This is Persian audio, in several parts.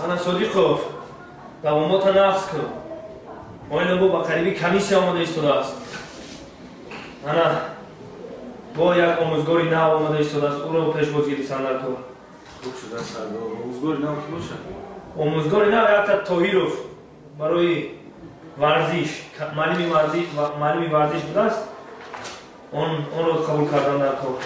ана содиқов давомота нақс кун. Оина бо ба қариби комиссия омада истодааст ана бо як омӯзгори нав омада истодааст уро пешбозгирӣ сандар кун. Омӯзгори нав якта тоҳиров барои варзиш маълими варзиш будааст. Онро қабул кардан дар кор.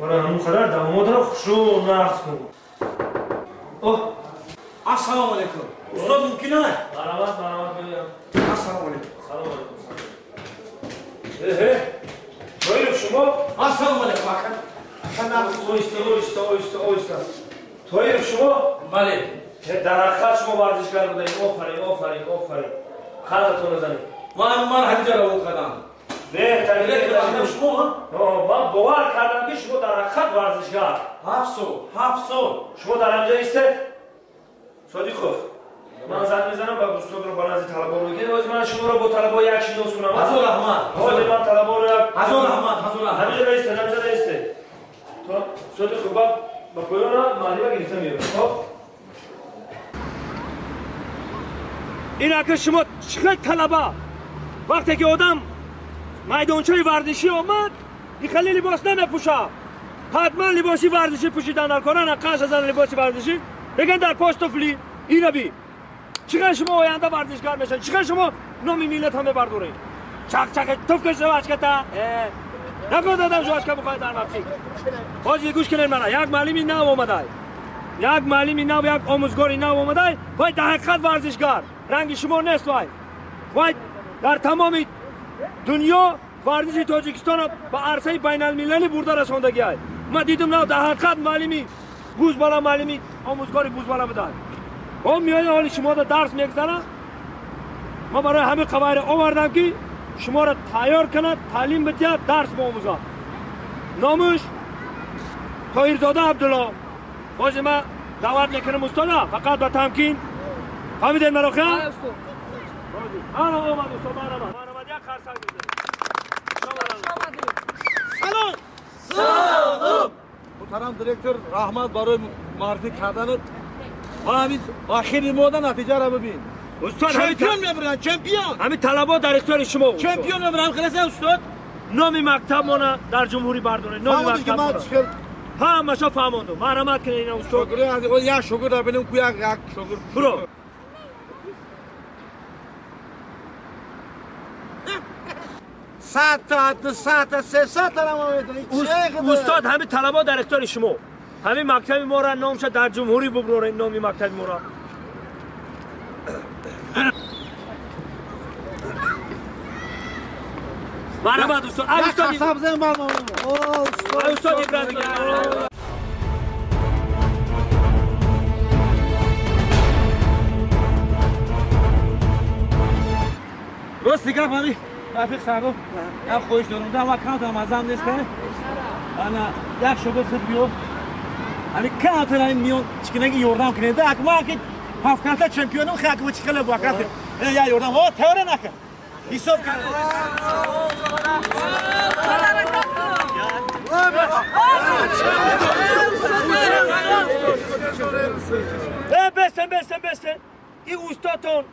Ора ҳамун қадар давомотро хушрӯ нақс кун ассалому алайкум устод мумкина марават марават биёям ассалому алайкум салом алайкум эҳе тоиров шумо ассалому алайкум ака оиста оиста оиста оиста тоиров шумо бале дар ҳақиқат шумо варзишгар будаед офарин офарин офарин хадатон назанед ман ман ҳамҷа равон кардам беҳтарин шумо ман бовар кардам ки шумо дар ҳақиқат варзишгар ҳафт сол ҳафт сол шумо дар анҷо истед содиқов ман зан мезанам ба устодро ба назди талаборо ки ҳозир ман шуморо бо талабо як шинос кунам ҳазор раҳмат ҳозир ман талаборо як ҳазор раҳмат ҳазор раҳмат ҳамиҷода истед ҳамиҷода истед то содиқов ба ба поёна маҳдиба гирифта меёрам хоп инака шумо чӣ хел талаба вақте ки одам майдончаи варзишӣ омад خلی لباس نمیپوشم. حتما لباسی ورزشی پوشیدن نکنن قش از لباسی ورزشی. بگن در پشت فلی اینا بی چقدر شما آینده ورزشگر میشن؟ چقدر شما نام ملت همه برداره چق چق توف کشته بچکتا نکن دادم جواش که بخواهد در مبسی. باز یه گوش کنین منه یک معلمی نو آمده یک معلمی نو یک آموزگاری نو آمده وای در حقیقت ورزشکار. رنگ شما نیست وای. وای در تمام دنیا варзиши тоҷикистонро ба арсаи байналмилалӣ бурда расондагиай ман дидам на дар ҳақиқат муаллими гузбала муаллими омӯзгори гузбала будан о миёни оли шумода дарс мегузарам ман барои ҳамин қавайра овардам ки шуморо тайёр канад таълим бидиҳад дарс биомӯзад номуш тоҳирзода абдулло. Бозе ман даъват мекунам устода. Фақат ба тамкин. فهمیدین مرا خیلی؟ آره آمد استاد من آمد من آمد یک خرسنگ بزنید سلام سلام محترم دیرکتور رحمت برای معرفی کردن و همین آخری مودا نتیجه را ببین استاد چمپیون می‌برن چمپیون همین طلبات در اختیار شما بود چمپیون می‌برن خلاص استاد نام مکتب مانا در جمهوری برداره نام مکتب مانا ها مشا فهموندم مرحمت کنین استاد شکر از یا شکر ببینم کو یک شکر برو 100 تا 200 تا 300 تا استاد همه طلبها در اختیار شما. همین مکتب ما را نام شد در جمهوری ببرورین نامی مکتب ما را. مرحبا دوستان. استاد استاد استاد راستی گپ رفیق سرگو بله. هم خوش دارم دارم اکانت هم از هم نیسته بله. انا یک شبه خود بیو انا کانت هم میون چکنگی یوردم کنه. ده اکما که هفت کانتا چمپیونم خیلی و چکل بو این یا یوردم. او تهاره نکن. حساب کنه بسته بسته بسته. این اوستاتون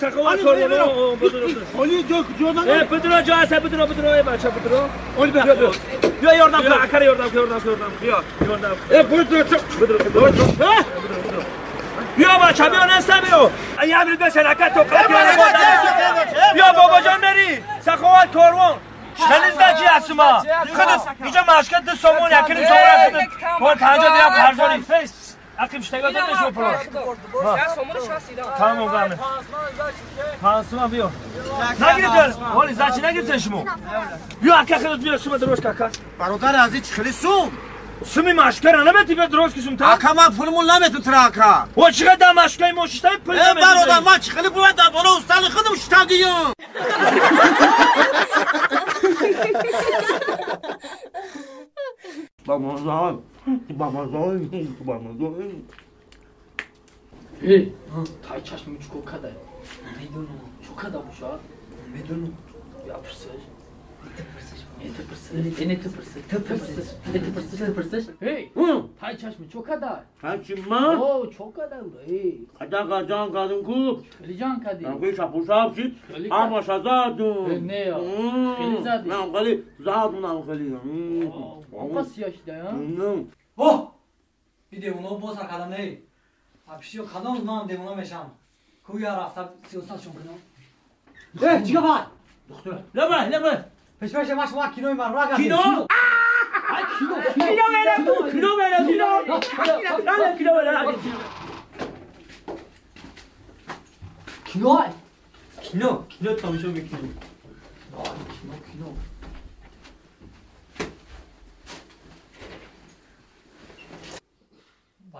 سخاوت کرده اولی جو جوردن ای پدرو جا هست پدرو پدرو ای بچه پدرو اولی بیا. بیا یاردم کن اکر یاردم کن یاردم کن یاردم. بیا یاردم. ای پدرو چو پدرو پدرو بیا بچه بیا نسته بیا. ای امری به سرکت تو قد بیا بابا جان بری. سخاوت کاروان. شلیز دچی هست ما خودت اینجا مشکل سامون یکنیم سامون هستیم با تنجا دیم پرزانی أخي مشتايوتو مشو بلاك ها سومونو شاستيدام طامو جامي طامو بيو زاغي دير اول زاچي نغيچين شمو يو آكا خيدو دير شمو دروش كاكا بارودار ازي چي خيلي سوم سومي ماشكرا نميتي بي دروشي سوم تا آكما فرمول نميتي تراكا او شيگه دمشقي ماشتاي پولو برودار ما چي خيلي بولا دونو ustali khidim شتاغيون Vamos lá, vamos lá, vamos lá. 에이, 다 자식 축복하다. 믿어노. 축하다 보셔. 믿어노. 야, 벌써. Hey, tay çeşme çok kadar. Kaçın mı? Oo çok kadar burayı. Kadın kadın kadın kup. Kılıcan kadın. Ben kuyu şapur şapşit. Ama şazadun. E, ne ya? Kılıcan. Ben kılıcan. Zadun ama kılıcan. Nam khali. واپس یاش ده ها اوه این دیوونا باز کردم نه پیشی کدام زمان دیوونا میشم کویا رفته سیاست شون کنم اه چیکار باید Lama lama. پیش پیش ماش ما کینوی من را گردیم Kino. کینو Kino? Vera. Kino vera. Kino. Lan kino vera. کینو کینو کینو تماشا می‌کنیم کینو کینو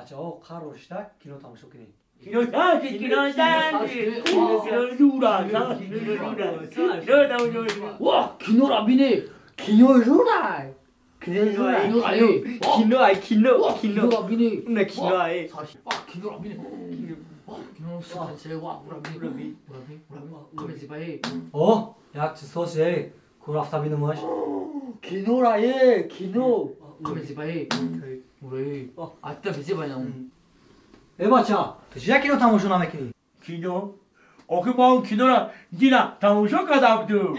社をカロした木の玉職人。木の玉職人、木の玉職人、木の玉職人、木の玉職人、木の玉職人。わ、木のラビネ、木の色だ。木の色だ。木の色。木の色、木の木のラビネ。ね、木の色。わ、木のラビネ。木の色、わ、ラビネ、ラビネ、ラビネ、ラビネ、ラビネ。お、やつそうせ、こらふたびのまし。木の色、木の。カメジバイ。Уре. Атта бизи байнам. Э бача, я кино тамошо намекунӣ? Кино? Охи мо он кинора дила тамошо карда будем.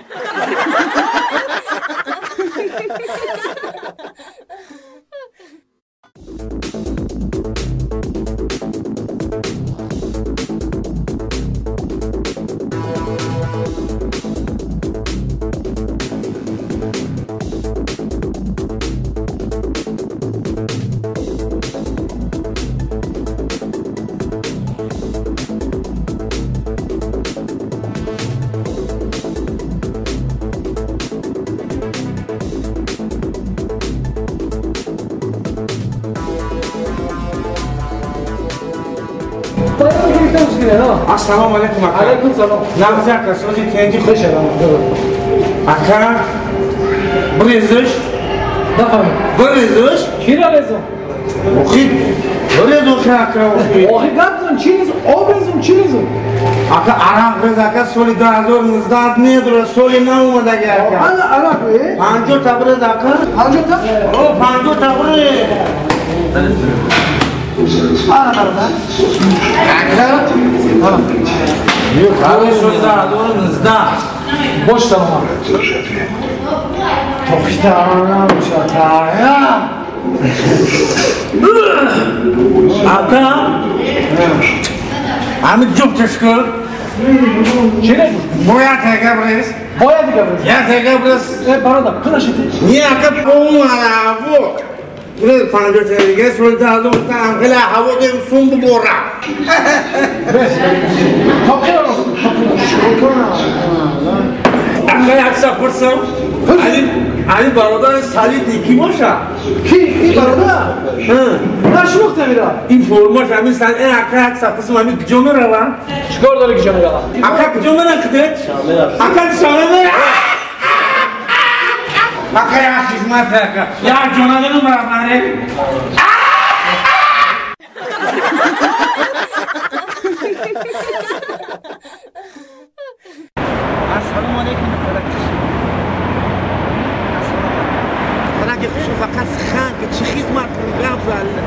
ассалому алайкум ака. Алайкум салом. Нағзи ака сози тенҷи хушарам ака бурезуш нафаҳмид бурезуш кира резум охи бурезуш ака охи. Гапзун чи резум об резум чи резум ака арақ рез ака соли дуҳазору нуздаҳ недура соли наомадаги ака. Арақ ре э? панҷоҳ табрез ака. Панҷоҳ таб панҷоҳ табрез Aralarda. Kanka. Tamam. Yok abi. Hızda, oğlum hızda. Boş tamam. Çok işte anlamış hata ya. Hata. আমি চুপ শেষ কর বয়া থেকে প্রেস বয়া থেকে প্রেস ইয়া থেকে প্রেস এ বড় দক্ষিণ আসিতে নিয়ে আকে পৌ Abu Bunlar para götürdüğe sonra da aldım da Ankara hava dedim son bu bora. Kapılar olsun. Ankara aksa fırsam. Ali Ali barodan salid iki moşa. Ki ki baroda. Hı. Nasıl nokta mira? İnformaş amin sen en akra aksa fırsam amin gidiyor mu rala? Çıkar da gidiyor mu rala? Akra gidiyor mu rala kıdıç? Akra dışarı mı? Ya hizmet. Ya mı bari? Assalomu alaykum Faqat shu faqat sixan که چی خدمت کنم فعلا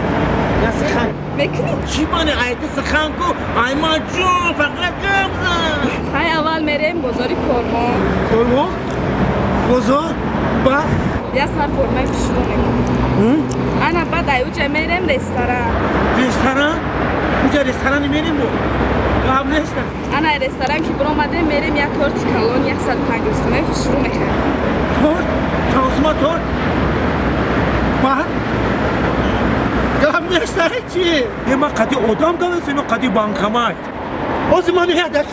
نه سخن بکنی چی مانه آیت سخن کو آی ما جون فقط های اول میریم بازاری کرمان کلمو بزرگ با یه سر فرمه شروع میکنیم انا بعد ایوجا میریم رستوران رستوران اونجا رستوران میریم بو قبل نیستم انا رستوران که برو آمده میریم یک تورت کلون یک سر پنج روزمه شروع میکنیم تور تانسما تور بعد قبل نیستم چی یه ما قدی آدم داره سینو قدی بانکمات آزمانی هدف